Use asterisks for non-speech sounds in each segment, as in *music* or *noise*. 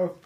Oh. *laughs*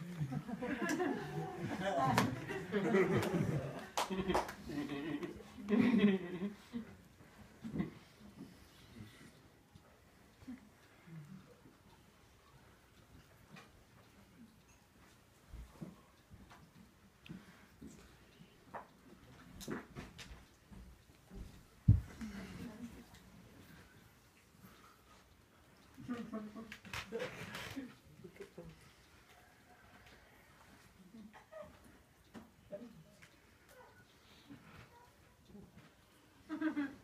Mm-hmm. *laughs*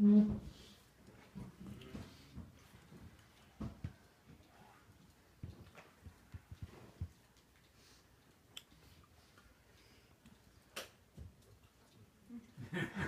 Yeah. *laughs*